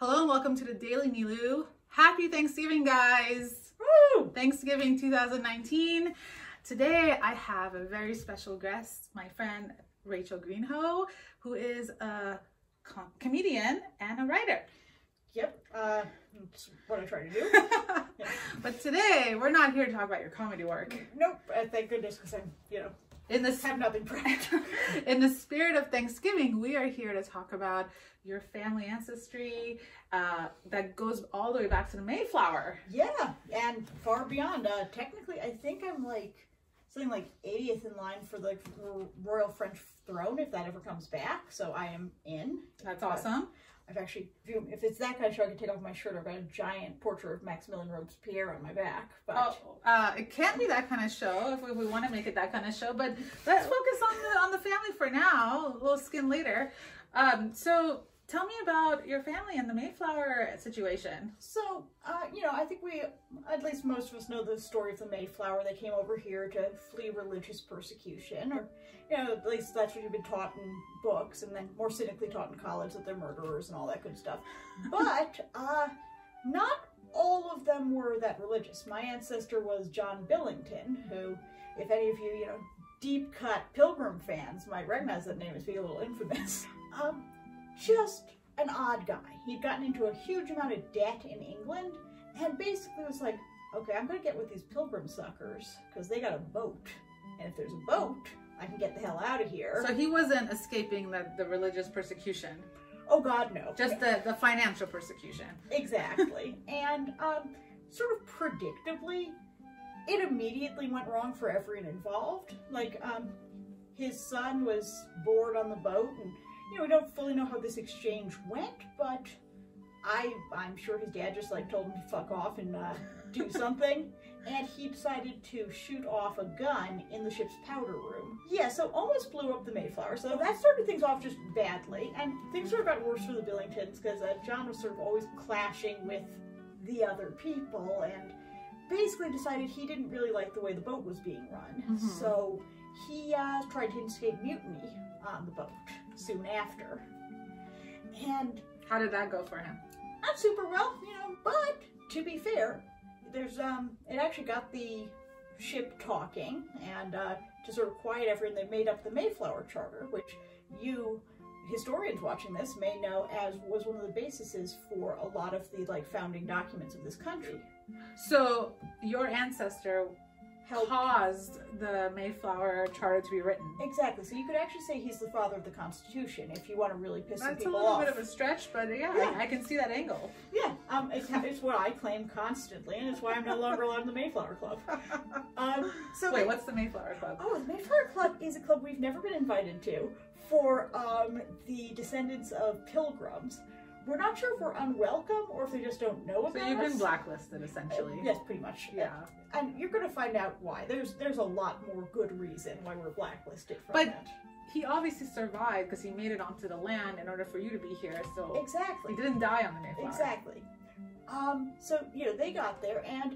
Hello and welcome to the Daily Neloo. Happy Thanksgiving, guys! Woo! Thanksgiving 2019. Today I have a very special guest, my friend Rachel Greenhoe, who is a com- comedian and a writer. Yep, uh, that's what I try to do. but today we're not here to talk about your comedy work. nope, uh, thank goodness, because I'm, you know, In the have nothing prepped. in the spirit of Thanksgiving, we are here to talk about your family ancestry uh, that goes all the way back to the Mayflower. yeah, and far beyond. Uh, technically, I think I'm like something like 80th in line for the Royal French throne if that ever comes back. So I am in. That's awesome. I've actually, if you- if it's that kind of show, I can take off my shirt. I've got a giant portrait of Maximilian Robespierre on my back. But Oh, uh, it can't be that kind of show if we, we want to make it that kind of show. But let's focus on the on the family for now. We'll skin later. Um, so tell me about your family and the Mayflower situation. So, uh, you know, I think we, at least most of us know the story of the Mayflower. They came over here to flee religious persecution, or, you know, at least that's what you've been taught in books, and then more cynically taught in college that they're murderers and all that good stuff. But, uh, not all of them were that religious. My ancestor was John Billington, who, if any of you, you know, deep cut Pilgrim fans might recognize that name as being a little infamous. Um, just an odd guy. He'd gotten into a huge amount of debt in England and basically was like, okay, I'm going to get with these pilgrim suckers because they got a boat. And if there's a boat, I can get the hell out of here. So he wasn't escaping the, the religious persecution, oh, God, no. just the, the financial persecution. Exactly. and um, sort of predictably, it immediately went wrong for everyone involved. Like, um, his son was bored on the boat, and you know we don't fully know how this exchange went, but I I'm sure his dad just like told him to fuck off and uh, do something. And he decided to shoot off a gun in the ship's powder room. Yeah, so almost blew up the Mayflower. So that started things off just badly. And things sort of got worse for the Billingtons because uh, John was sort of always clashing with the other people and basically decided he didn't really like the way the boat was being run. Mhm. So he uh, tried to instigate mutiny on the boat soon after. And How did that go for him? not super well, you know, but to be fair, there's um it actually got the ship talking and uh to sort of quiet everyone they made up the Mayflower Charter, which you historians watching this may know as was one of the bases for a lot of the like founding documents of this country. So your ancestor Helped caused the Mayflower Charter to be written. Exactly. So you could actually say he's the father of the Constitution if you want to really piss some That's a little off. bit of a stretch, but yeah, Yeah. I, I can see that angle. Yeah, um, it's, it's what I claim constantly, and it's why I'm no longer allowed in the Mayflower Club. Um, so Wait, what's the Mayflower Club? Oh, the Mayflower Club is a club we've never been invited to for um, the descendants of pilgrims. We're not sure if we're unwelcome or if they just don't know about us. So you've us. been blacklisted essentially. Yes, pretty much. Yeah. And you're going to find out why. There's there's a lot more good reason why we're blacklisted from But- that. He obviously survived because he made it onto the land in order for you to be here. So Exactly. he didn't die on the Mayflower. Exactly. Um, so, you know, they got there and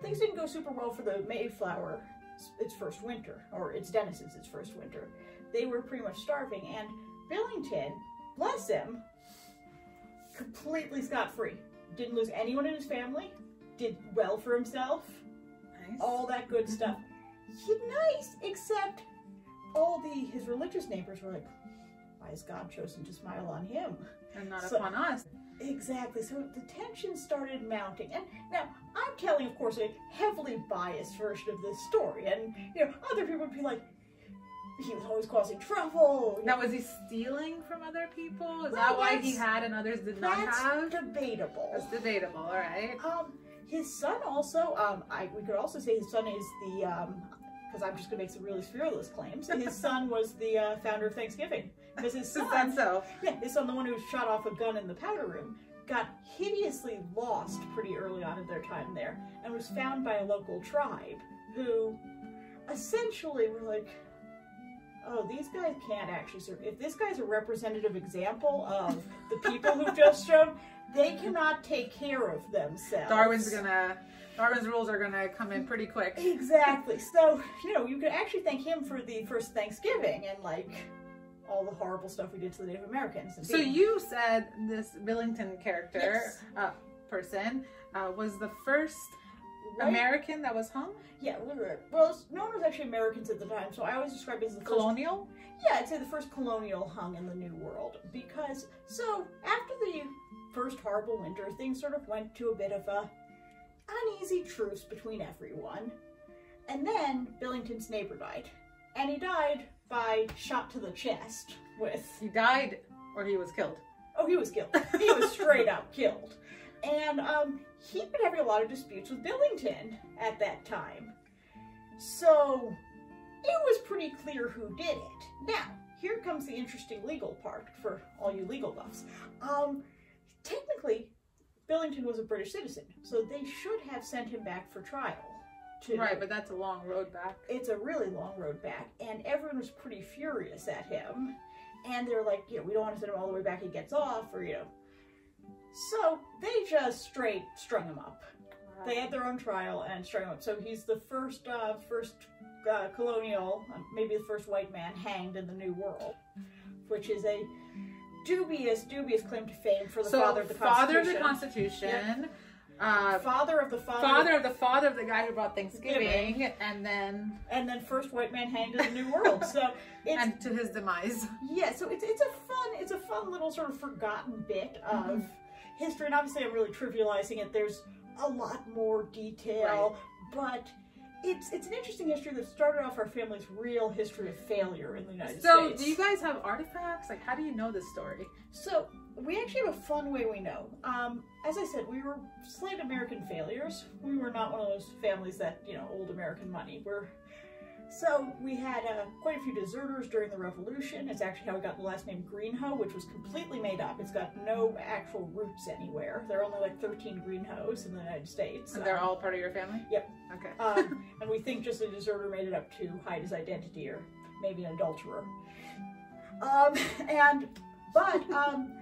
things didn't go super well for the Mayflower its first winter, or its denizens its first winter. They were pretty much starving and Billington, bless him, completely scot-free. Didn't lose anyone in his family, did well for himself, Nice. all that good stuff. He nice, except all the his religious neighbors were like, why has God chosen to smile on him? and not so- upon us. Exactly. So the tension started mounting. And now I'm telling, of course, a heavily biased version of this story. And, you know, other people would be like, he was always causing trouble. Now, was he stealing from other people? Is Well, that why he had and others did not That's have? debatable. That's debatable. All right. Um, his son also, um, I we could also say his son is the, um, because I'm just gonna make some really fearless claims. His son was the uh, founder of Thanksgiving. Because his Is son, that so? Yeah, his son, the one who shot off a gun in the powder room, got hideously lost pretty early on in their time there and was found by a local tribe who essentially were like, oh, these guys can't actually serve. If this guy's a representative example of the people who've just shown, they cannot take care of themselves. Darwin's gonna. Darwin's rules are gonna come in pretty quick. Exactly. So, you know, you could actually thank him for the first Thanksgiving and like all the horrible stuff we did to the Native Americans. and So being- you said this Billington character Yes. uh, person uh, was the first Right- American that was hung? Yeah, well, it's- no one was actually Americans at the time, so I always describe it as the first Colonial? Yeah, I'd say the first colonial hung in the New World because so after the first horrible winter, things sort of went to a bit of a uneasy truce between everyone. And then Billington's neighbor died. And he died by shot to the chest with He died or he was killed. oh he was killed. He was straight up killed. And um he'd been having a lot of disputes with Billington at that time. So it was pretty clear who did it. Now, here comes the interesting legal part for all you legal buffs. Um, technically, Billington was a British citizen, so they should have sent him back for trial. To, Right, but that's a long road back. it's a really long road back, and everyone was pretty furious at him. And they're like, you know, we don't want to send him all the way back. He gets off, or you know. So they just straight strung him up. They had their own trial and strung him up. So he's the first, uh, first uh, colonial, uh, maybe the first white man hanged in the New World, which is a dubious, dubious claim to fame for the so father of the father of the Constitution. Constitution, uh, father of the father, father of the father of the guy who brought Thanksgiving, and then and then first white man hanged in the New World. So it's and to his demise. Yeah, so it's it's a fun it's a fun little sort of forgotten bit of history, and obviously I'm really trivializing it. There's a lot more detail, but it's it's an interesting history that started off our family's real history of failure in the United So, States. So, do you guys have artifacts? Like, how do you know this story? So we actually have a fun way we know. Um, as I said, we were slight American failures. We were not one of those families that you know old American money. We're so we had uh, quite a few deserters during the Revolution. It's actually how we got the last name Greenhoe, which was completely made up. It's got no actual roots anywhere. There are only like 13 Greenhoes in the United States. And they're Um, all part of your family? Yep. Okay. um, and we think just a deserter made it up to hide his identity or maybe an adulterer. Um, and but um,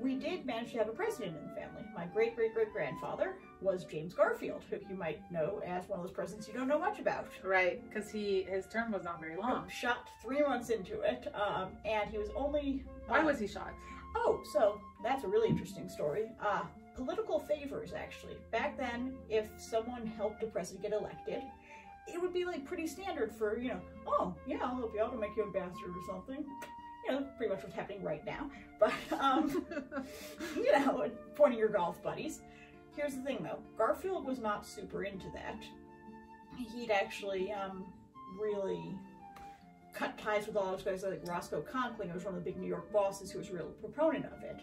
we did manage to have a president in the family. My great great great grandfather was James Garfield, who you might know as one of those presidents you don't know much about. right, because he his term was not very long. Shot three months into it, um, and he was only. Why was he shot? Oh, so that's a really interesting story. Uh, political favors, actually. Back then, if someone helped a president get elected, it would be like pretty standard for, you know, oh, yeah, I'll help you out, I'll make you ambassador or something. You know, pretty much what's happening right now. But, um, you know, pointing your golf buddies. Here's the thing, though Garfield was not super into that. He'd actually um, really cut ties with all those guys like Roscoe Conkling, who was one of the big New York bosses who was a real proponent of it.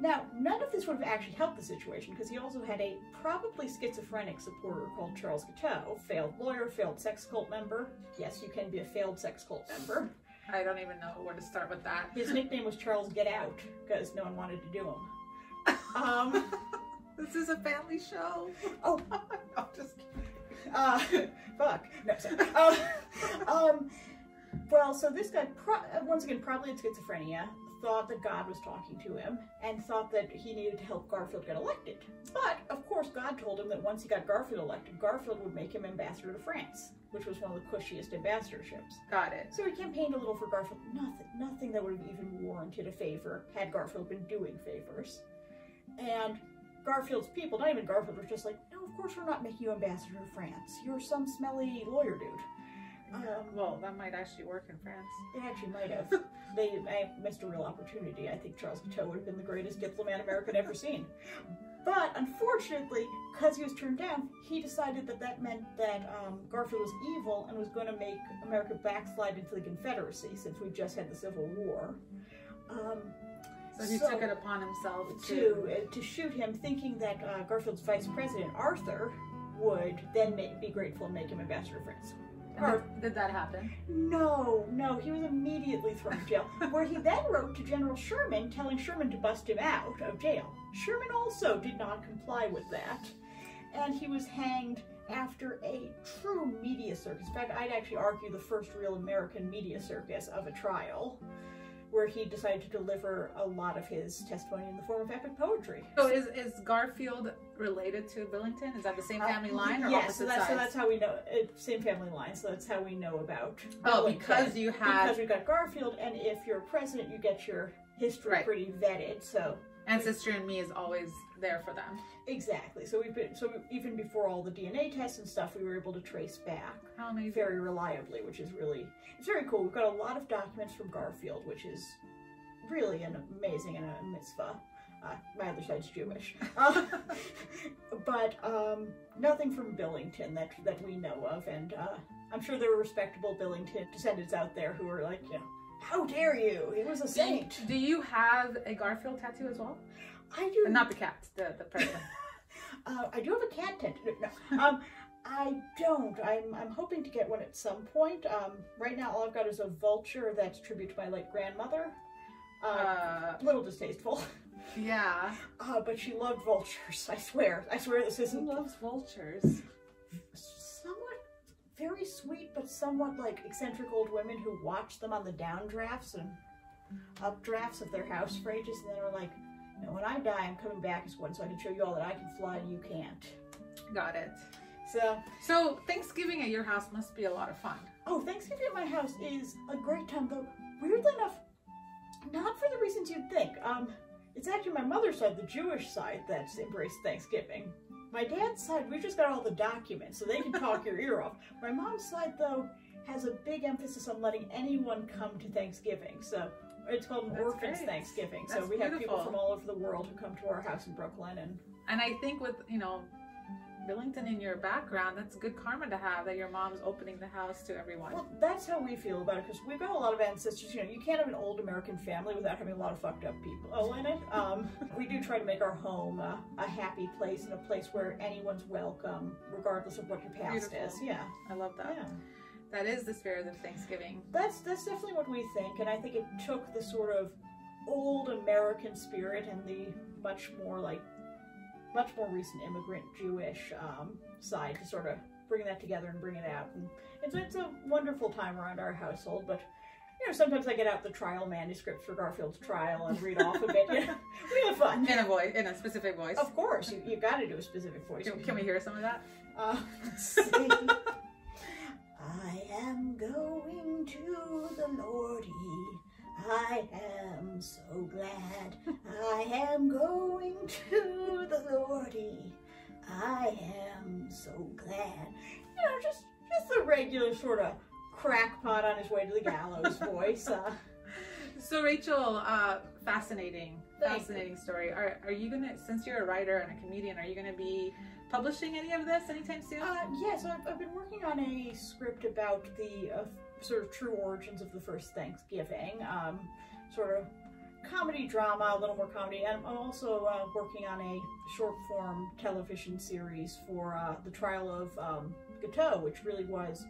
Now, none of this would have actually helped the situation because he also had a probably schizophrenic supporter called Charles Guiteau, failed lawyer, failed sex cult member. Yes, you can be a failed sex cult member. I don't even know where to start with that. His nickname was Charles Get Out because no one wanted to do him. Um, This is a family show. oh, I'm just kidding. Uh, fuck. No, sorry. Um, um, well, so this guy, pro- uh, once again, probably had schizophrenia, thought that God was talking to him, and thought that he needed to help Garfield get elected. But, of course, God told him that once he got Garfield elected, Garfield would make him ambassador to France, which was one of the cushiest ambassadorships. Got it. So he campaigned a little for Garfield. Nothing, nothing that would have even warranted a favor had Garfield been doing favors. And Garfield's people, not even Garfield, were just like, no, of course we're not making you ambassador to France. You're some smelly lawyer dude. Um, Well, that might actually work in France. It actually might have. They I missed a real opportunity. I think Charles Guiteau would have been the greatest diplomat America had ever seen. But unfortunately, because he was turned down, he decided that that meant that um, Garfield was evil and was going to make America backslide into the Confederacy since we just had the Civil War. Um, So he So- took it upon himself to to. uh, to shoot him, thinking that uh, Garfield's vice president Arthur would then be grateful and make him ambassador to France. And did, did that happen? No, no, he was immediately thrown in jail, where he then wrote to General Sherman telling Sherman to bust him out of jail. Sherman also did not comply with that, and he was hanged after a true media circus. In fact, I'd actually argue the first real American media circus of a trial, where he decided to deliver a lot of his testimony in the form of epic poetry. So is, is Garfield related to Billington? Is that the same family Uh, line or yes, so that's, so that's how we know, uh, same family line, so that's how we know about oh, Billington. because you had Because we've got Garfield, and if you're president, you get your history Right. pretty vetted, so Ancestry and Me is always there for them. exactly. So we've been, so even before all the DNA tests and stuff, we were able to trace back very reliably, which is really, it's very cool. We've got a lot of documents from Garfield, which is really an amazing and a mitzvah. Uh, my other side's Jewish, uh, but um, nothing from Billington that that we know of, and uh, I'm sure there are respectable Billington descendants out there who are like, you know, how dare you? He was a saint. do you have a Garfield tattoo as well? I do Not the cat, the, the person. Uh, I do have a cat tattoo. No, um, I don't. I'm, I'm hoping to get one at some point. Um, right now, all I've got is a vulture that's tribute to my late grandmother. Uh, uh, a little distasteful, yeah. uh, but she loved vultures. I swear. I swear this isn't... loves vultures? Very sweet, but somewhat like eccentric old women who watch them on the downdrafts and updrafts of their house for ages, and then are like, "No, when I die, I'm coming back as one, so I can show you all that I can fly and you can't." Got it. So. So Thanksgiving at your house must be a lot of fun. Oh, Thanksgiving at my house is a great time, though. Weirdly enough, not for the reasons you'd think. Um, it's actually my mother's side, the Jewish side, that's embraced Thanksgiving. My dad's side, we've just got all the documents, so they can talk your ear off. My mom's side, though, has a big emphasis on letting anyone come to Thanksgiving. So it's called an Orphans great. Thanksgiving. so That's we have people from all over the world who come to our house in Brooklyn, and And I think with, you know, Billington in your background, that's good karma to have that your mom's opening the house to everyone. Well, that's how we feel about it because we've got a lot of ancestors. You know, you can't have an old American family without having a lot of fucked up people in it. Um, we do try to make our home uh, a happy place and a place where anyone's welcome, regardless of what your past Beautiful. is. Yeah, I love that. yeah. That is the spirit of Thanksgiving. That's that's definitely what we think, and I think it took the sort of old American spirit and the much more like much more recent immigrant Jewish um, side to sort of bring that together and bring it out. And it's it's a wonderful time around our household, but. You know, sometimes I get out the trial manuscripts for Garfield's trial and read off a bit. You know, we have fun. In a voice, in a specific voice. Of course, you, you got to do a specific voice. Can, can we hear some of that? Uh, see. I am going to the Lordy. I am so glad. I am going to the Lordy. I am so glad. You know, just just the regular sort of crackpot on his way to the gallows voice. Uh, So Rachel, uh, fascinating, Thank you. fascinating story. Are, are you gonna, since you're a writer and a comedian, are you gonna be publishing any of this anytime soon? Uh, yeah, so I've, I've been working on a script about the uh, sort of true origins of the first Thanksgiving. Um, sort of comedy drama, a little more comedy, and I'm also uh, working on a short form television series for uh, the trial of um, Guiteau, which really was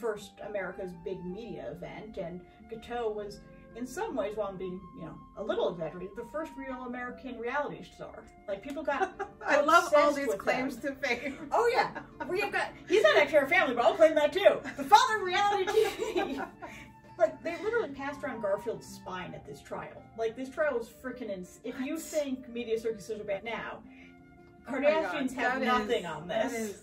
first America's big media event, and Guiteau was. In some ways, while I'm being, you know, a little exaggerated, the first real American reality star. Like people got I love all these claims to fame. Oh yeah, we have got. He's not actually our family, but I'll claim that too. The father of reality TV. like they literally passed around Garfield's spine at this trial. Like this trial was freaking. Ins- if you think media circuses are bad now, Oh God, Kardashians have that nothing is- on this. is-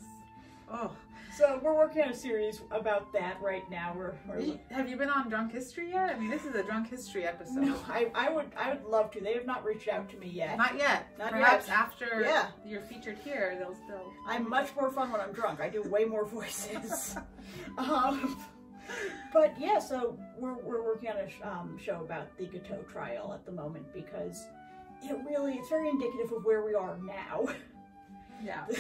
oh, So we're working on a series about that right now. We're, we're have you been on Drunk History yet? I mean, this is a Drunk History episode. no, I, I would I would love to. They have not reached out to me yet. Not yet. Not Perhaps yet. after Yeah. you're featured here, they'll still. I'm much more fun when I'm drunk. I do way more voices. um, but yeah, so we're, we're working on a sh- um, show about the Guiteau trial at the moment because it really it's very indicative of where we are now. Yeah.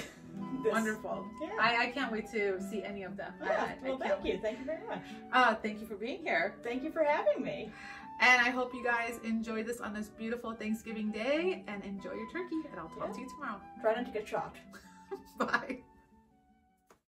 This- Wonderful. Yeah. I, I can't wait to see any of them. Yeah, I, I well, thank you. Thank you very much. Uh, thank you for being here. Thank you for having me. And I hope you guys enjoy this on this beautiful Thanksgiving day and enjoy your turkey. And I'll talk Yeah. to you tomorrow. Try not to get shot. Bye.